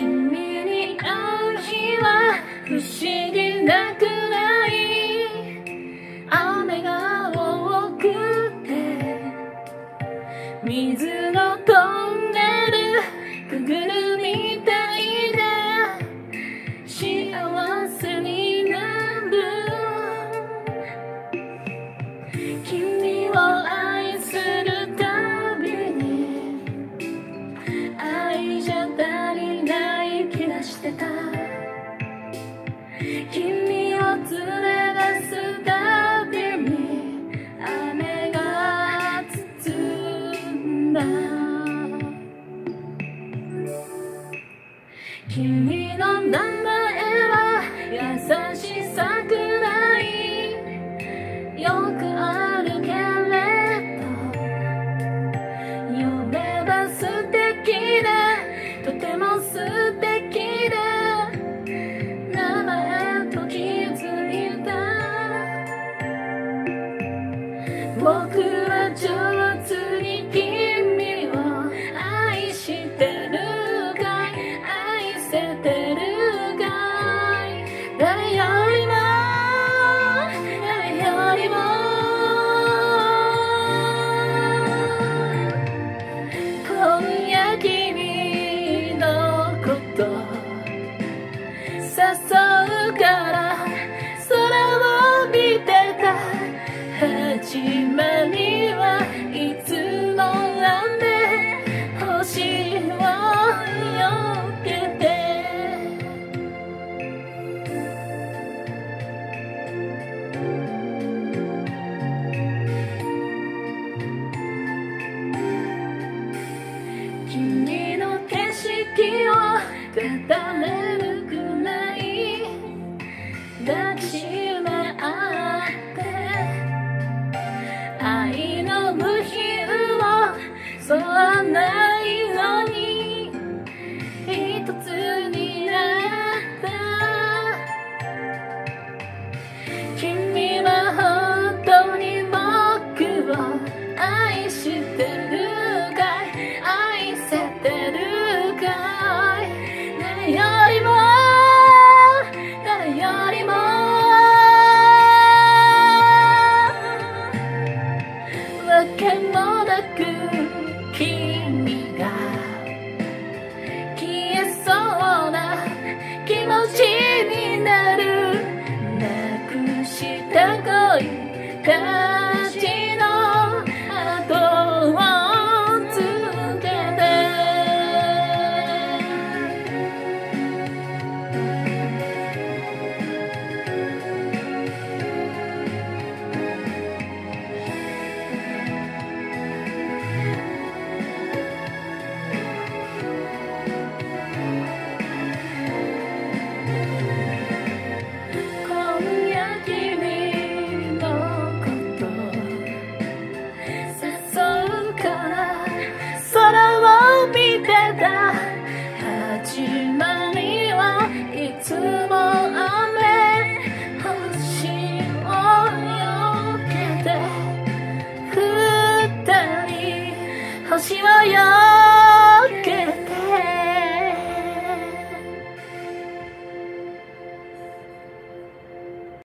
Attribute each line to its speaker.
Speaker 1: 君に会う日は不思議なくらい雨が多くて水のトンネルくぐるてた。君を連れ出すたびに雨が包んだ。君の名前は優しさくらい。よくあるけれど呼べば素敵でとても素敵。僕始まりはいつも雨星をよけて。君の景色を語れるくらい。抱きしめ沿わないのに一つになった。君は本当に僕を愛してるかい？愛せてるかい？誰よりも誰よりも。わけもなく君が